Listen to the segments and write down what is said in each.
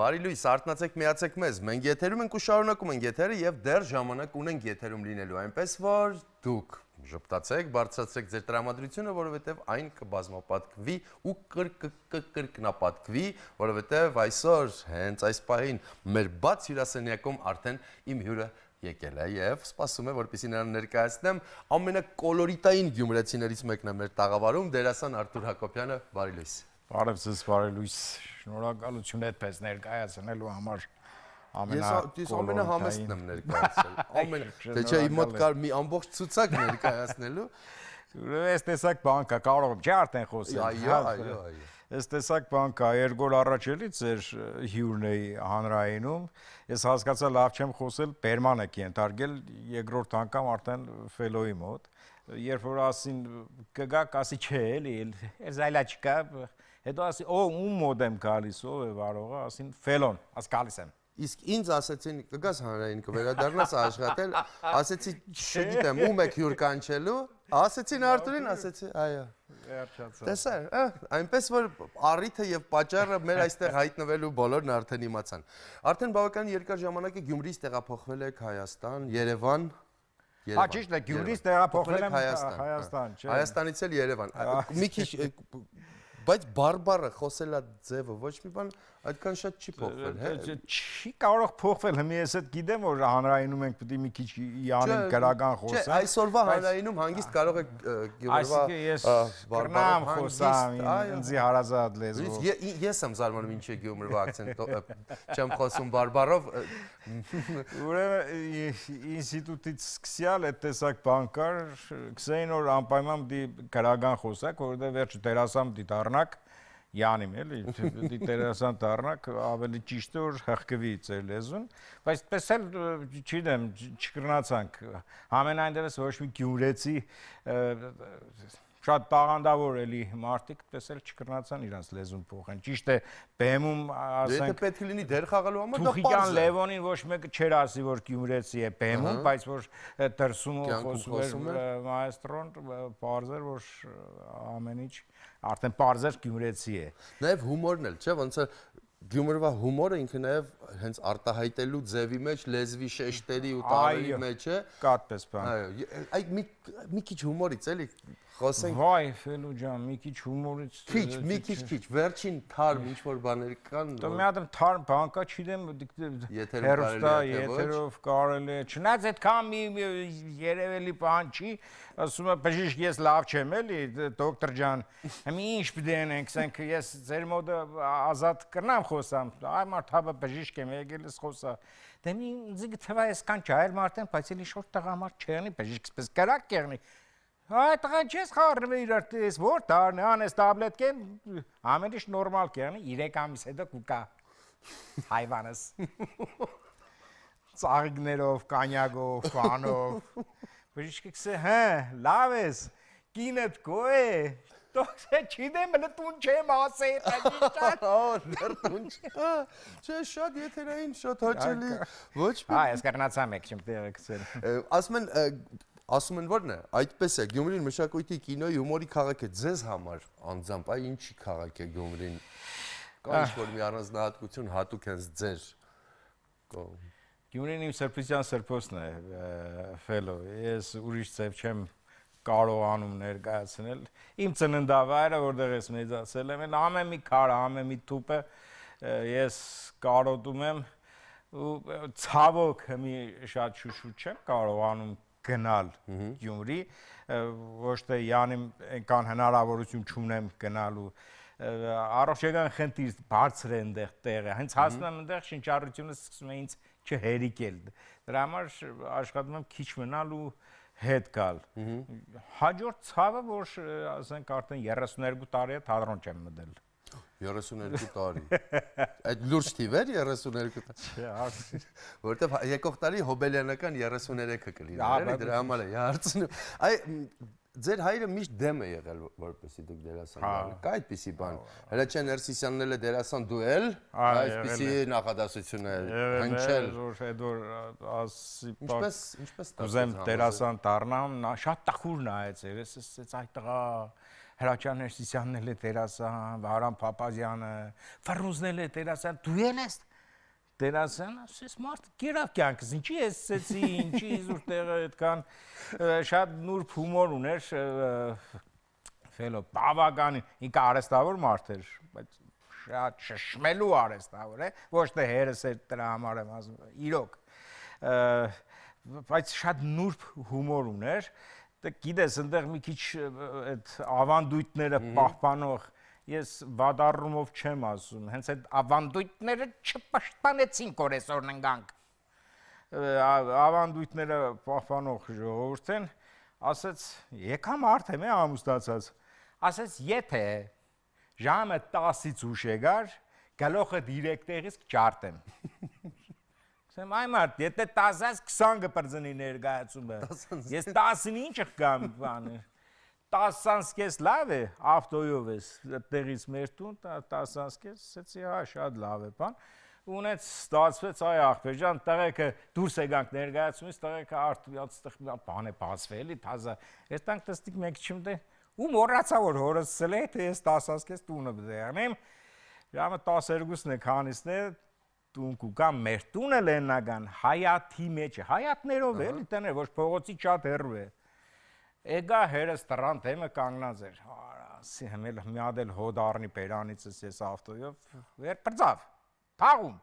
Բարի լույս, արտնացեք միացեք մեզ։ Մենք եթերում ենք ու շարունակում ենք եթերը եւ դեռ ժամանակ ունենք եթերում լինելու, այնպես որ դուք ժպտացեք, բարձրացրեք ձեր տրամադրությունը, որովհետև այն կբազմապատկվի ու կրկնապատկվի, որովհետև այսօր հենց այս պահին մեր բաց հյուրասենյակում արդեն իմ հյուրը եկել է եւ սպասում է որպեսի նրան ներկայացնեմ ամենակոլորիտային գյումրեցիներից մեկն է մեր տաղավարում դերասան Արթուր Հակոբյանը բարի լույս Բարև ձեզ, բարի լույս։ Շնորհակալություն այդպես ներկայացնելու համար ամենա Ես ամենահամեստն եմ ներկայացել։ Ամեն Դե չէ իմ մոտ կար մի ամբողջ ցուցակ ներկայացնելու։ Այս տեսակ բան կա, կարող եմ չէ արդեն խոսել։ Այո, այո, այո։ Այս տեսակ բան կա, երկու առաջ էլի ձեր հյուրն էի հանրայինում։ Ես հասկացա լավ չեմ խոսել, բերման եք ենթարկել երկրորդ անգամ արդեն ֆելոյի մոտ երբ որ ասին կգաք, ասի չէ, էլի, այս այլա չկա, Հետո ասի, «Օ, ում մոդ եմ գալիս, ով է վարողը», ասին, «Ֆելոն», աս գալիս եմ։ Իսկ ինձ ասեցին, կգաս հանրային կվերադառնաս աշխատել, ասեցի, չգիտեմ, ում եք հյուր կանչելու, ասեցին Արտուրին, ասեցի, այո։ Վերջացա։ Տեսա, այնպես որ առիթը եւ պատճառը մեր այստեղ հայտնվելու բոլորն արդեն իմացան։ Արդեն բավական երկար ժամանակ է Գյումրիից տեղափոխվել եք Հայաստան, Երևան, Հա ճիշտ է, Գյումրիից տեղափոխվել եմ Հայաստան, չէ։ Հայաստանից էլ Երևան։ Մի քիչ բայց բարբառը խոսելա ձևը ոչ մի բան այդքան շատ չի փոխվել, հա։ Չի կարող փոխվել, հիմա ես այդ գիտեմ, որ հանրայինում ենք պետք է մի քիչ յանենք գրական խոսանք։ Չէ, այսօրվա հանրայինում հանգիստ կարող եք ես կրնամ խոսամ ինձ հարազատ լեզվով։ Ես եմ զարմանում ինչի գյուղվա акցենտ չեմ խոսում բարբառով։ Ուրեմն ինստիտուտից սկսյալ այդ տեսակ բան կար, գսեին որ անպայման դի գրական խոսակ, որովհետև վերջը դերասան դիտառնակ Յանիմ էլի, դիտերասան դառնակ, ավելի ճիշտ է որ հղկվի ձեր լեզուն, բայց պես էլ չգիտեմ, չկրնացանք։ Ամենայն դեպս ոչ մի գյուրեցի շատ տաղանդավոր էլի մարդիկ տեսել չկրնացան իրանց լեզուն փոխեն։ Ճիշտ է, բեմում ասենք Եթե պետք է լինի դեր խաղալու համար դա պարզ է։ Լևոնին ոչ մեկը չեր ասի, որ գյումրեցի է բեմում, բայց որ դրսում խոսում էր մայստրոն, պարզ էր, որ ամեն ինչ արդեն պարզեր գյումրեցի է։ Նաև հումորն էլ, չէ՞, ոնց է Գյումրվա հումորը ինքը նաև հենց արտահայտելու ձևի մեջ, լեզվի շեշտերի ու տարերի մեջ է։ Կատպես բան։ Այո, այդ մի մի քիչ հումորից էլի խոսենք։ Վայ, Ֆելու ջան, մի քիչ հումորից։ Քիչ, մի քիչ քիչ, վերջին թարմ ինչ որ բաներ կան։ Դե մի հատ թարմ բան կա, չգիտեմ, հերոստա, եթերով կարելի է։ Չնայած այդքան մի երևելի բան չի, ասում եմ, բժիշկ ես լավ չեմ էլի, դոկտոր ջան։ Հիմա ինչ անենք, ասենք ես ձեր մոդը ազատ կրնամ խոսամ։ Այ մարդ հավը բժիշկ եմ, եկել ես խոսա։ Դե մի ինձ գտվա ես կան չայել մարդեն, բայց էլի շորտ տղամարդ չեղնի, բժիշկ սպես կրակ կեղնի։ Այ տղան չես խառնվի իրար տես, որ դառնի, անես տաբլետ կեն, ամեն ինչ նորմալ կերնի, 3 ամիս հետո կուկա հայվանս։ Ծաղիկներով, կանյակով, ֆանով։ Բժիշկը կսե, հա, լավ ես, կինդ կո է, Դոքսե չիդեմ լտուն չեմ ասել, բաժիշկան։ Օ, դեռ տուն չէ։ Չէ, շատ եթերային, շատ հաճելի։ Ոչ մի։ Հա, ես կռնացա մեկ չեմ տեղը գցել։ Ասում են ասում են որն է, այդպես է, Գյումրին մշակույթի կինոյի հումորի քաղաք է ձեզ համար անձամբ, այ ինչի քաղաք է Գյումրին։ Կա ինչ-որ մի առանձնահատկություն հատուկ հենց ձեր Գյումրին իմ սրբության սրբոսն է, ֆելո։ Ես ուրիշ ձև չեմ կարողանում ներկայացնել։ Իմ ծննդավայրը, որտեղ ես մեծացել եմ, ամեն մի քար, ամեն մի թուփը ես կարոտում եմ ու ցավոք մի շատ շուշուտ չեմ կարողանում գնալ Գյումրի, ոչ թե յանիմ այնքան հնարավորություն չունեմ գնալու առողջական խնդիր բարձր է այնտեղ տեղը։ Հենց հասնում եմ այնտեղ շինչառությունը սկսում է ինձ չհերիկել։ Դրա համար աշխատում եմ քիչ մնալ ու հետ գալ։ Հաջորդ ցավը, որ ասենք արդեն 32 տարի է թատրոն չեմ մտել։ 32 տարի։ Այդ լուրջ թիվ էր 32 տարի։ Չէ, հարցի։ Որտեվ եկող տարի հոբելյանական 33-ը կլինի, էլի դրա համար է հարցնում։ Այ ձեր հայրը միշտ դեմ է եղել որպեսի դուք դերասան դառնաք։ Կա այդպիսի բան։ Հրաչյա Ներսիսյանն էլ է դերասան դու էլ, այսպիսի նախադասություն է հնչել։ Որ այդ որ ասի Ինչպես ինչպես ուզեմ դերասան դառնամ, շատ տխուր նայեց, ես էս այդ տղա Հրաչյան Ներսիսյանն էլ է դերասան, Վարան Փափազյանը, Ֆրունզն էլ է դերասան, դու ել ես դերասան, ասես մարդ գերավ կյանքս, ինչի ես ցեցի, ինչի զուր տեղը այդքան շատ նուրբ հումոր ուներ, ֆելո բավական ինքը արեստավոր մարդ էր, բայց շատ շշմելու արեստավոր է, ոչ թե հերս է դրա համար եմ ասում, իրոք բայց շատ նուրբ հումոր ուներ, դե գիտես, այնտեղ մի քիչ այդ ավանդույթները պահպանող ես վադառումով չեմ ասում, հենց այդ ավանդույթները չպաշտպանեցին կորեսօրն ընկանք։ Ավանդույթները պահպանող ժողովուրդ են, ասաց, եկա մարդ եմ ամուսնացած։ Ասաց, եթե ժամը 10-ից ուշ եկար, գլոխը դիրեկտերից ճարտեմ։ Ասեմ, այ մարդ, եթե 10-ից 20 կպրծնի ներկայացումը։ Ես 10-ին ինչ կգամ բանը։ 10-ից կես լավ է, ավտոյով ես տեղից մեր տուն, 10-ից կես, ասեցի, հա, շատ լավ է, բան։ Ունեց ստացվեց այ ախպեր ջան, տղեկը դուրս եկանք ներկայացումից, տղեկը արդյոք ստեղ բան է բացվել, էլի թազա։ Այստանք տստիկ մեկ չմտե։ Ու մոռացա որ հորս սլե, թե ես 10-ից կես տունը բդերանեմ։ Ժամը 12-ն է, քանիսն է, տուն կուկա մեր տունը լեննական հայաթի մեջ հայատներով էլի տները ոչ փողոցի շատ հեռու է Էգա հերս տրան թեմը կանգնած էր ասի հմել մի հատ էլ հոդ առնի բերանիցս ես ավտոյով վեր բրծավ թաղում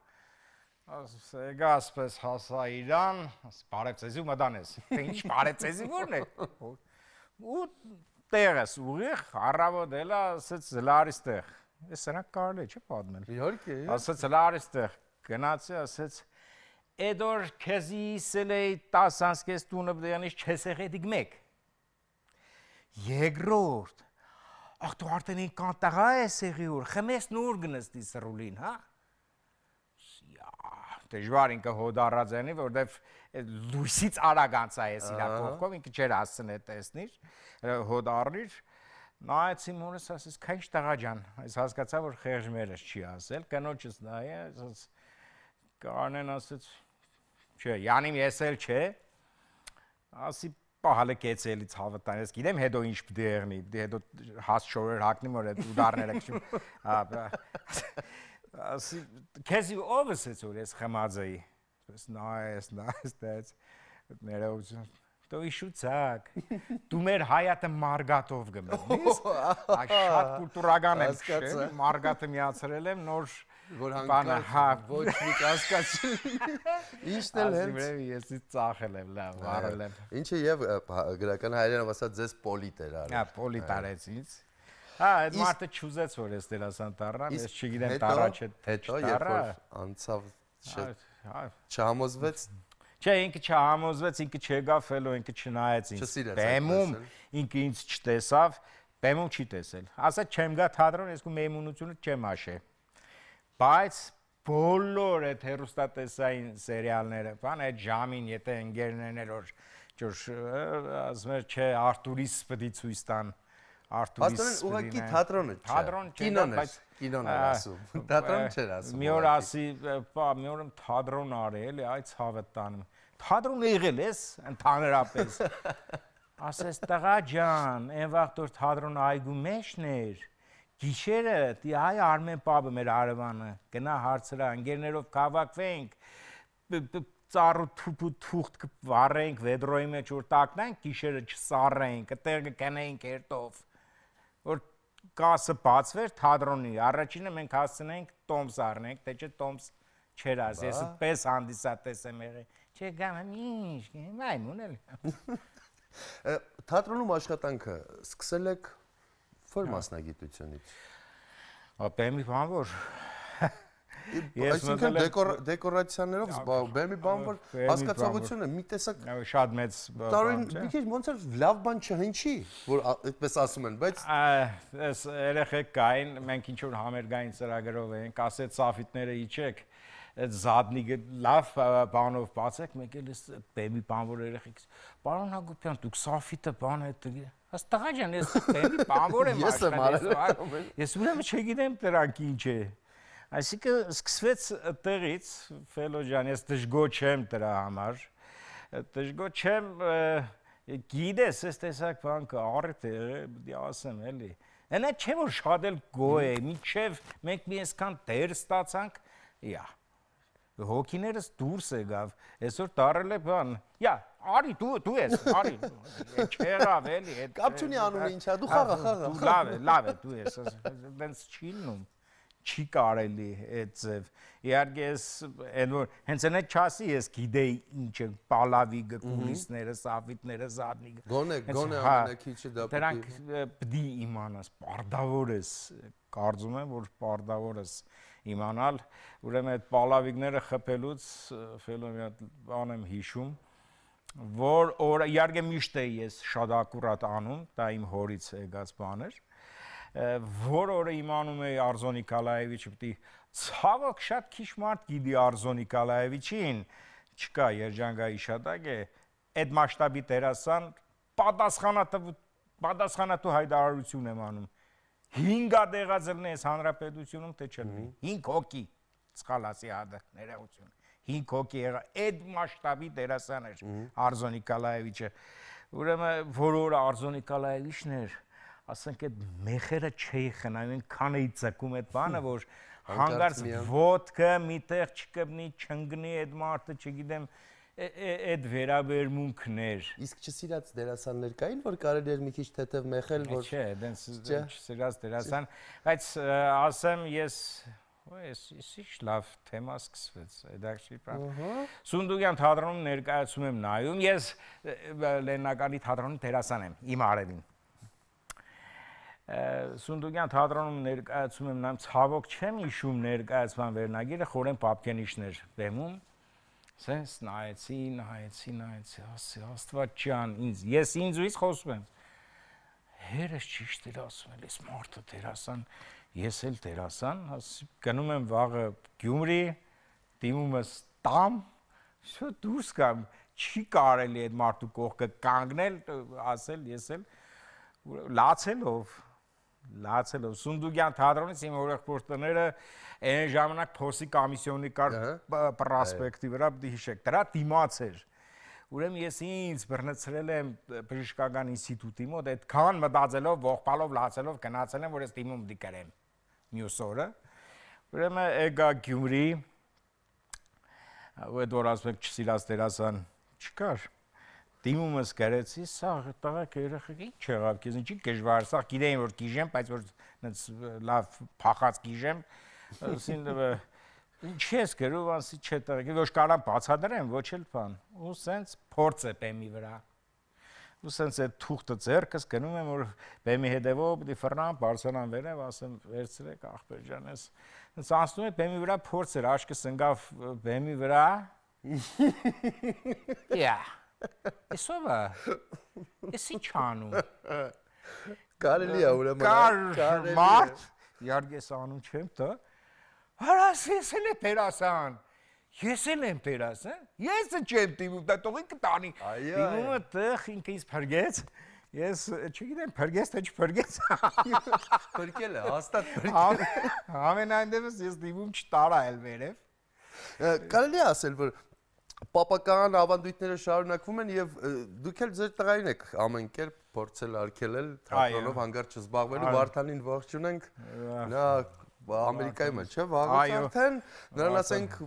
Էգա ասպես հասա իրան բարև ցեզի ու մտանես թե ինչ բարև ցեզի որն է ու տեղս ուղիղ առավոտ էլա ասեց լարից տեղ Ես սրանք կարելի չէ պատմել։ Իհարկե։ Ասաց լարից տեղ գնացի, ասեց Էդոր քեզի սելեի 10 անսկես տունը բդյանից չես եղեդիկ մեկ։ Երկրորդ Ախ դու արդեն ին կանտաղա ես եղի ուր, խմես նուր գնստի սրուլին, հա։ դժվար ինքը հոդարած անի, որովհետև լույսից արագ անցա ես իրա կողքով, ինքը չեր ասցնե տեսնիր, հոդարիր, նայեցի մորս ասես, քայչ տղա ջան, այս հասկացա որ խեղճմերս չի ասել, կնոջս նայ, ասես Կարնեն ասեց, չէ, Յանիմ ես էլ չէ։ Ասի պահալը կեցելի ցավը տան, ես գիտեմ հետո ինչ պիտի եղնի, պիտի հետո հաս շորեր հակնի մոր այդ ուդարները Հա, ասի քեզի ովս է որ ես խմածեի։ Ես նայես, նայես, դες ներողություն Դու իշուցակ։ Դու մեր հայատը մարգատով գմես։ Այ շատ կուլտուրական եմ մարգատը միացրել եմ նոր որ հանկարծ հա ոչ մի կասկած ինչն էլ հենց ասի ես ի ծախել եմ լավ վարել եմ ինչը եւ գրական հայերենով ասած ձեզ պոլիտ էր արել հա պոլիտ արեց ինձ հա այդ մարդը ճուզեց որ ես դերասան տարան ես չգիտեմ տարա չէ հետո երբ որ անցավ չհամոզվեց Չէ, ինքը չհամոզվեց, ինքը չեկավ ֆելո, ինքը չնայեց ինձ։ Բեմում ինքը ինձ չտեսավ, բեմում չի տեսել։ Ասա չեմ գա թատրոն, ես ու մեմունությունը չեմ աշե բայց բոլոր այդ հերոստատեսային սերիալները, բան այդ ժամին, եթե ընկերներն էլ որ ճուր ասում չէ, Արտուրիս է ցույց տան Արտուրիս։ Աստորեն ուղղակի թատրոնը չէ։ Թատրոն չէ, բայց կինոն էր ասում։ Թատրոն չէր ասում։ Մի օր ասի, բա, մի օր թատրոն արի, էլի, այդ ցավը տանում։ Թատրոն եղել ես ընդհանրապես։ Ասես տղա ջան, այն վաղ որ թատրոն այգու մեջն էր Գիշերը հայ Արմեն Պապը մեր Արևանը գնա հարցրա ընկերներով կավակվենք ծառու թուփու թուղթ կվառենք վեդրոյի մեջ որ տակնանք գիշերը չսառենք այդտեղ կգնենք երթով որ կասը բացվեր թատրոնի առաջինը մենք հասցնենք տոմս առնենք թե չէ տոմս չեր աս ես պես հանդիսատես եմ եղել չէ գամ ինչ մայմուն էլ թատրոնում աշխատանքը սկսել եք Որ մասնագիտությունից։ Բեմի բան որ Այսինքն դեկորացիաներով բեմի բան որ հասկացողությունը մի տեսակ շատ մեծ Տարին մի քիչ ոնց էր լավ բան չհնչի, որ այդպես ասում են, բայց այս երեխեք կային, մենք ինչ որ համերգային ծրագրով ենք, ասեց սաֆիտները իջեք, այդ զադնիգը լավ բանով բացեք, մեկ էլ էս բեմի բան որ երեխեք։ Պարոն Հակոբյան, դուք սաֆիտը բան է դգի։ Աստղա ջան, ես բեմի բան որ եմ աշխատել։ Ես ուրեմն չգիտեմ դրանք ինչ է։ Այսինքն սկսվեց տեղից, Ֆելո ջան, ես դժգո չեմ դրա համար։ Դժգո չեմ գիտես, այս տեսակ բան կա, առիթ է, դի ասեմ էլի։ Այնա չէ որ շատ էլ գոհ է, միջև մենք մի այսքան դեր ստացանք, իա հոգիներս դուրս եկավ այսօր դարել է բան յա արի դու դու ես արի չեղավ էլի այդ կապ չունի անունը ինչա դու խաղա խաղա լավ է լավ է դու ես դենց չի լինում չի կարելի այդ ձև իհարկե ես այն որ հենց այն չասի ես գիտեի ինչ են պալավի գկունիսները սավիտները զադնիկը գոնե գոնե հա, ամենակիչը դա դրանք պդի իմանաս պարդավոր ես կարծում եմ որ պարդավոր ես իմանալ ուրեմն այդ պալավիկները խփելուց ֆելո մի հատ բան եմ հիշում որ օր իհարկե միշտ էի ես շատ ակուրատ անում դա իմ հորից եկած բան էր որ օրը իմանում էի Արզո Նիկոլաևիչը պիտի ցավոք շատ քիչ մարդ գիտի Արզո Նիկոլաևիչին չկա երջանկայի շատակ է այդ մասշտաբի դերասան պատասխանատու պատասխանատու հայտարարություն եմ անում 5 ադեղածելն էս հանրապետությունում թե չլինի 5 հոգի ցխալասի հադը ներողություն 5 հոգի եղա այդ մասշտաբի դերասան էր Արզո Նիկոլաևիչը ուրեմն որ օրը Արզո Նիկոլաևիչն էր ասենք այդ մեխերը չէի խնայում, քան էի ցկում այդ բանը, որ հանգարց ոդկը միտեղ չկպնի, չընկնի այդ մարդը, չգիտեմ, այդ վերաբերմունքներ։ Իսկ չսիրած դերասաններ կային, որ կարելի էր մի քիչ թեթև մեխել, որ Չէ, դենց չսիրած դերասան, բայց ասեմ ես Այս ինչ լավ թեմա սկսվեց, հետաքրքիր բան։ Սունդուկյան թատրոնում ներկայացում եմ նայում, ես Լեննականի թատրոնի դերասան եմ, իմ արևին։ Սունդուկյան թատրոնում ներկայացում եմ նայում ցավոք չեմ հիշում ներկայացման վերնագիրը Խորեն Պապկենիշներ բեմում սենց նայեցի նայեցի նայեցի ասի աստված ջան ինձ ես ինձ ուից խոսում եմ հերս ճիշտ էր ասում էլ ես մարդը դերասան ես էլ դերասան ասի գնում եմ վաղը Գյումրի դիմումս տամ շո դուրս կամ չի կարելի այդ մարդու կողքը կանգնել ասել ես էլ լացելով լացելով Սունդուկյան թատրոնից իմ օրեղբոր տները այն ժամանակ փոսի կոմիսիոնի կար պրոսպեկտի վրա դի հիշեք դրա դիմաց էր ուրեմն ես ինձ բռնցրել եմ բժշկական ինստիտուտի մոտ այդքան մտածելով ողբալով լացելով գնացել եմ որ ես դիմում դի կրեմ մյուս օրը ուրեմն եկա Գյումրի ու այդ որ ասում եք չսիրած դերասան չկար դիմումս գրեցի, սա տղաք երեխեք ինչ եղավ, քեզ ինչի դժվար, սա գիտեին որ գիժեմ, բայց որ այնց լավ փախած գիժեմ, ասին ինչ ես գրում, ասի չէ տղաք, ոչ կարամ բացադրեմ, ոչ էլ բան։ Ու սենց փորձ է բեմի վրա։ Ու սենց այդ թուղթը ձերքս գնում եմ որ բեմի հետևով պիտի ֆռնամ, բարձրանամ վերև, ասեմ վերցրեք ախպեր ջան, ես սենց անցնում է բեմի վրա փորձ էր, աշկս ընկավ բեմի վրա։ Yeah Էսովա։ Էս ինչ անում։ Կարելի է ուրեմն կար մարդ իարգես անում չեմ տա։ Հարաս ես էլ եմ տերասան։ Ես էլ եմ տերասան։ Ես չեմ դիմում, դա տողի կտանի։ Դիմումը տեղ ինքը ինձ փրկեց։ Ես չգիտեմ, փրկեց թե չփրկեց։ Փրկել է, հաստատ փրկել։ Ամենայն դեպս ես դիմում չտարա էլ վերև։ Կարելի է ասել, որ պապական ավանդույթները շարունակվում են եւ դուք էլ ձեր տղային եք ամեն կերպ փորձել արկելել թատրոնով հանգարց չզբաղվելու Վարդանին ողջունենք նա ամերիկայում է չէ վաղուց արդեն նրան ասենք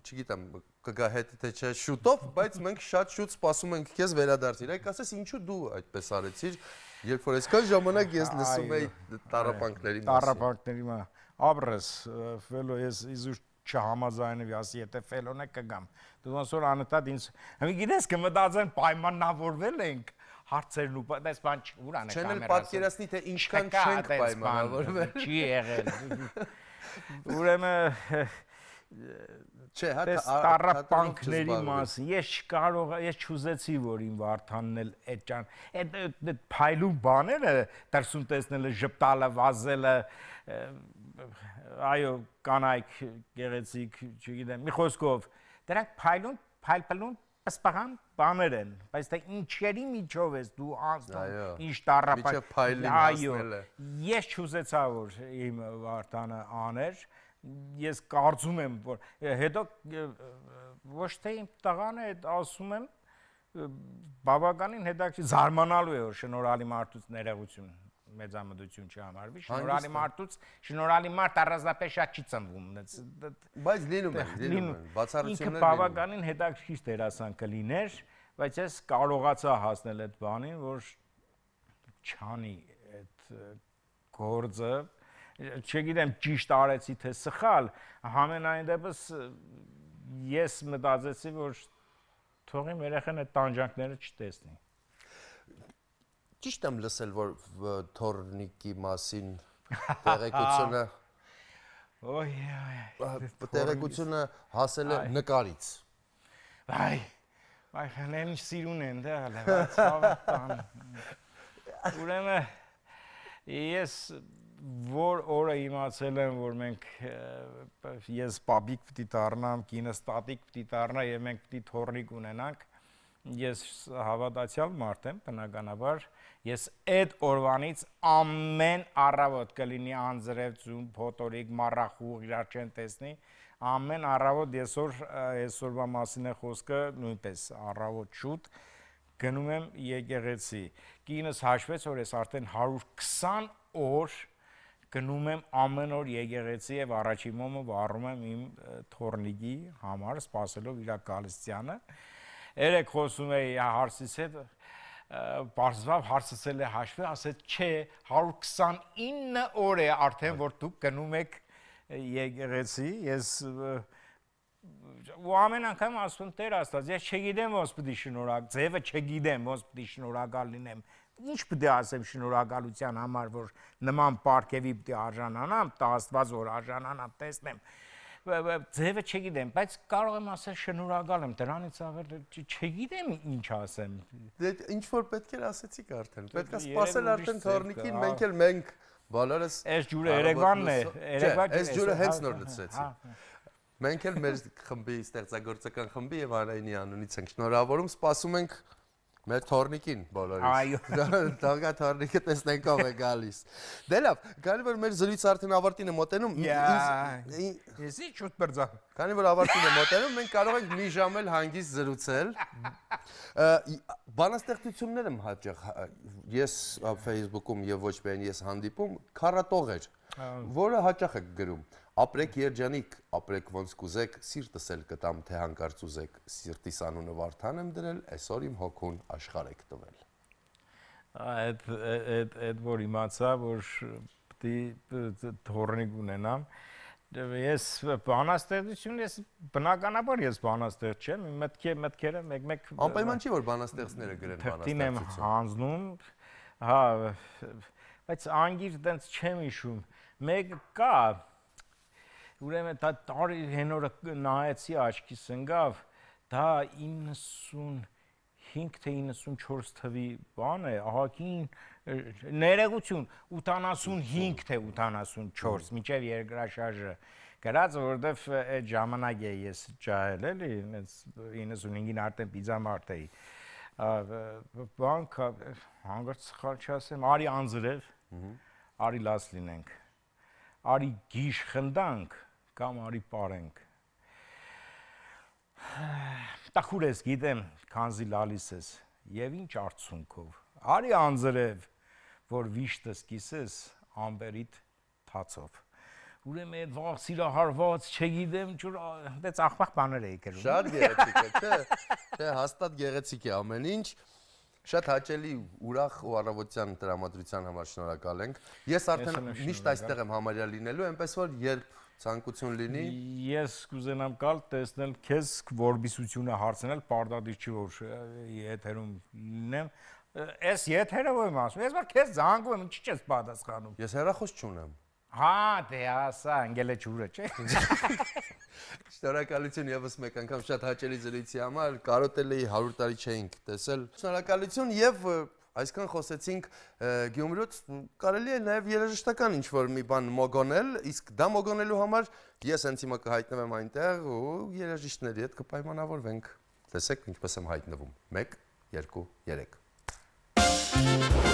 չգիտեմ կգա հետը թե չէ շուտով բայց մենք շատ շուտ սպասում ենք քեզ վերադարձիր այ կասես ինչու դու այդպես արեցիր երբ որ այսքան ժամանակ ես լսում էի տարապանքների մասին տարապանքների մա աբրես ֆելո ես իզուր չհամաձայնվի, ասի, եթե ֆելոն է կգամ։ Դու ոնց որ անընդհատ ինձ Հիմա գիտես կմտածեն պայմանավորվել ենք հարցերն ու դες բան ուր անե կամերան։ Չեն էլ պատկերացնի թե ինչքան չենք պայմանավորվել։ Չի եղել։ Ուրեմն Չէ, հա տարապանքների մասին ես չկարող ես չուզեցի որ իմ Վարդանն էլ այդ ջան այդ այդ փայլուն բաները դրսում տեսնելը ժպտալը վազելը այո, կանայք գեղեցիկ, չգիտեմ, մի խոսքով, դրանք փայլուն, փայլպլուն սպահան բաներ են, բայց թե ինչերի միջով ես դու անցնում, ինչ տարապան, այո, ես չուզեցա որ իմ Վարդանը աներ, ես կարծում եմ որ հետո ոչ թե իմ տղան է ասում եմ բավականին հետաքրքիր զարմանալու է որ շնորհալի մարդուց ներողություն մեծամտություն չհամարվի։ Շնորհալի մարդուց, շնորհալի մարդ առանձնապես շատ չի ծնվում։ Բայց լինում է, լինում է, բացառություններ Ինքը բավականին հետաքրքիր դերասան կլիներ, բայց ես կարողացա հասնել այդ բանին, որ չանի այդ գործը չգիտեմ ճիշտ արեցի թե սխալ, համենայն դեպս ես մտածեցի, որ թողի երեխան այդ տանջանքները չտեսնի։ Ճիշտ եմ լսել, որ թորնիկի մասին տեղեկությունը Ոյ, ոյ։ Տեղեկությունը հասել է նկարից։ Այ, այ հենց սիրուն են դա հələ, ցավտան։ Ուրեմն ես որ օրը իմացել եմ, որ մենք ես պաբիկ պիտի դառնամ, կինս տատիկ պիտի դառնա եւ մենք պիտի թորնիկ ունենանք, ես հավատացյալ մարդ եմ, բնականաբար, ես այդ օրվանից ամեն առավոտ կլինի անձրև ծուն, փոթորիկ, մառախուղ, իրար չեն տեսնի, ամեն առավոտ այսօր այսօրվա մասին է խոսքը, նույնպես առավոտ շուտ գնում եմ եկեղեցի։ Կինս հաշվեց, որ ես արդեն 120 օր գնում եմ ամեն օր եկեղեցի եւ առաջի մոմը վառում եմ իմ թորնիկի համար սпасելով իր գալստյանը երեք խոսում էի հարցից հետ բարձրավ հարցսել է հաշվի ասեց չէ 129 օր է արդեն որ դուք գնում եք եկեղեցի ես ու ամեն անգամ ասում Տեր Աստված ես չգիտեմ ոնց պիտի շնորհակ ձևը չգիտեմ ոնց պիտի շնորհակալ լինեմ Ինչ պետք է ասեմ շնորհակալության համար, որ նման պարկևի պետք է արժանանամ, տա Աստված որ արժանանամ, տեսնեմ ձևը չգիտեմ, բայց կարող եմ ասել շնորհակալ եմ դրանից ավեր չգիտեմ ինչ ասեմ։ Դե ինչ որ պետք էր ասեցիք արդեն։ Պետք է սпасել արդեն թորնիկին, մենք էլ մենք բոլորս Այս ջուրը Երևանն է, Երևան։ Այս ջուրը հենց նոր լցրեցի։ հա, հա։ Մենք էլ մեր խմբի ստեղծագործական խմբի եւ Արայնի անունից ենք շնորհավորում, սպասում ենք Մեր թորնիկին բոլորիս։ Այո։ Դաղա թորնիկը տեսնենք ով է գալիս։ Դե լավ, քանի որ մեր զրույցը արդեն ավարտին է մոտենում, ես ի շուտ բրձա։ Քանի որ ավարտին է մոտենում, մենք կարող ենք մի ժամ էլ հանգիստ զրուցել։ Բանաստեղծություններ եմ հաճախ ես Facebook-ում եւ ոչ միայն ես հանդիպում քարատողեր, որը հաճախ է գրում ապրեք երջանիկ, ապրեք ոնց կուզեք, սիրտս էլ կտամ թե հանկարծ ուզեք, սիրտիս անունը Վարդան եմ դրել, այսօր իմ հոգուն աշխարհ եք տվել։ Այդ այդ այդ որ իմացա, որ պիտի թորնիկ ունենամ, ես բանաստեղծություն ես բնականաբար ես բանաստեղծ չեմ մտքեր մտքերը մեկ-մեկ անպայման չի որ բանաստեղծները գրեն բանաստեղծություն եմ հանձնում հա բայց անգիր տենց չեմ հիշում մեկ կա Ուրեմն դա տարի հենորը նայեցի աչքիս ընկավ, դա 95 թե 94 թվի բան է, ահագին ներեգություն 85 թե 84 միջև երկրաշարժը գրած որովհետև այդ ժամանակ է ես ջահել էլի 95-ին արդեն պիզամարտ էի բանկ հանգարց սխալ չասեմ արի անձրև արի լաց լինենք արի գիշ խնդանք կամ արի ապարենք։ Տախուր ես գիտեմ, քանզի լալիս ես եւ ինչ արցունքով։ Արի անձրև, որ վիշտս կիսես ամբերիտ թացով։ Ուրեմն այդ վաղ սիրահարված, չգիտեմ, ջուր դե ծախմախ բաներ էի գրում։ Շատ գեղեցիկ է, չէ՞։ Չէ, հաստատ գեղեցիկ է ամեն ինչ։ Շատ հաճելի ուրախ ու առավոտյան տրամադրության համար շնորհակալ ենք։ Ես արդեն միշտ այստեղ եմ համարյա լինելու, այնպես որ երբ ցանկություն լինի ես կուզենամ կալ տեսնել քեզ որբիսությունը հարցնել պարտադիր չի որ եթերում լինեմ ես եթերը ո՞մ ասում ես որ քեզ զանգում եմ ինչի՞ չես պատասխանում ես հեռախոս չունեմ հա դե ասա անգելը ջուրը չէ Շնորհակալություն եւս մեկ անգամ շատ հաճելի զրույցի համար կարոտել էի 100 տարի չէինք տեսել շնորհակալություն եւ այսքան խոսեցինք Գյումրուց, կարելի է նաև երաժշտական ինչ-որ մի բան մոգոնել, իսկ դա մոգոնելու համար ես հենց հիմա կհայտնվեմ այնտեղ ու երաժիշտների հետ կպայմանավորվենք։ Տեսեք ինչպես եմ հայտնվում։ 1 2 3